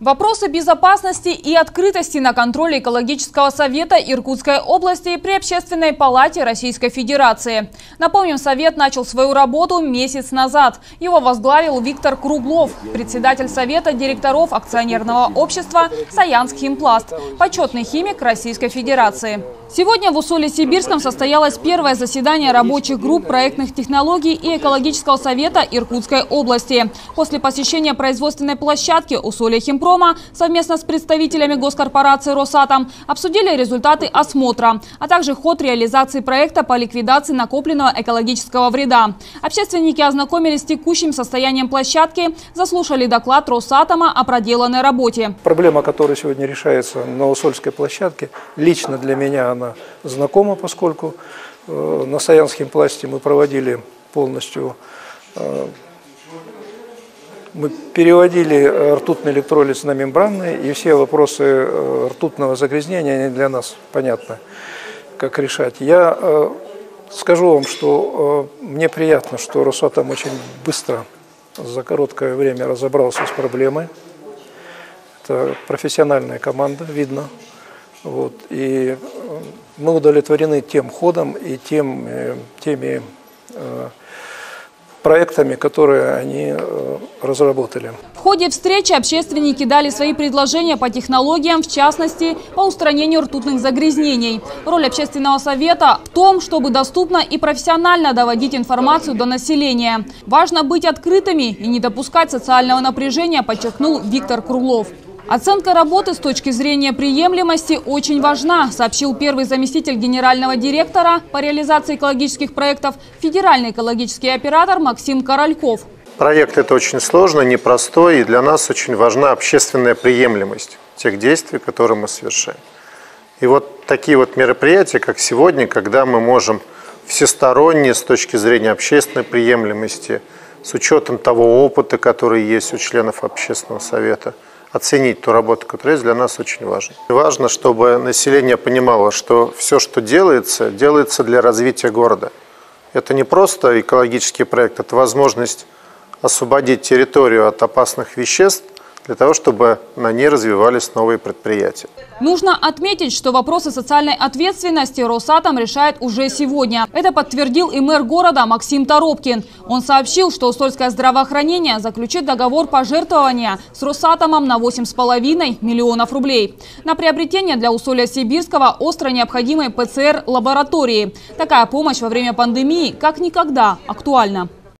Вопросы безопасности и открытости на контроле экологического совета Иркутской области при Общественной палате Российской Федерации. Напомним, совет начал свою работу месяц назад. Его возглавил Виктор Круглов, председатель совета директоров акционерного общества «Саянск Химпласт», почетный химик Российской Федерации. Сегодня в Усоле-Сибирском состоялось первое заседание рабочих групп проектных технологий и экологического совета Иркутской области. После посещения производственной площадки Усолья Химпрома совместно с представителями госкорпорации «Росатом» обсудили результаты осмотра, а также ход реализации проекта по ликвидации накопленного экологического вреда. Общественники ознакомились с текущим состоянием площадки, заслушали доклад Росатома о проделанной работе. Проблема, которая сегодня решается на Усольской площадке, лично для меня она знакома, поскольку э, на Саянском пласте мы проводили полностью, э, мы переводили ртутный электролиз на мембранный, и все вопросы э, ртутного загрязнения, они для нас понятны, как решать. Я скажу вам, что мне приятно, что Росатом очень быстро, за короткое время разобрался с проблемой. Это профессиональная команда, видно. Вот, и э, мы удовлетворены тем ходом и тем, э, теми э, проектами, которые они разработали. В ходе встречи общественники дали свои предложения по технологиям, в частности, по устранению ртутных загрязнений. Роль общественного совета в том, чтобы доступно и профессионально доводить информацию до населения. Важно быть открытыми и не допускать социального напряжения, подчеркнул Виктор Круглов. Оценка работы с точки зрения приемлемости очень важна, сообщил первый заместитель генерального директора по реализации экологических проектов федеральный экологический оператор Максим Корольков. Проект это очень сложно, непростой, и для нас очень важна общественная приемлемость тех действий, которые мы совершаем. И вот такие вот мероприятия, как сегодня, когда мы можем всесторонне с точки зрения общественной приемлемости, с учетом того опыта, который есть у членов общественного совета – оценить ту работу, которая есть, для нас очень важно. Важно, чтобы население понимало, что все, что делается, делается для развития города. Это не просто экологический проект, это возможность освободить территорию от опасных веществ для того, чтобы на ней развивались новые предприятия. Нужно отметить, что вопросы социальной ответственности Росатом решает уже сегодня. Это подтвердил и мэр города Максим Торопкин. Он сообщил, что Усольское здравоохранение заключит договор пожертвования с Росатомом на 8,5 миллионов рублей. На приобретение для Усолья Сибирского остро необходимой ПЦР-лаборатории. Такая помощь во время пандемии как никогда актуальна.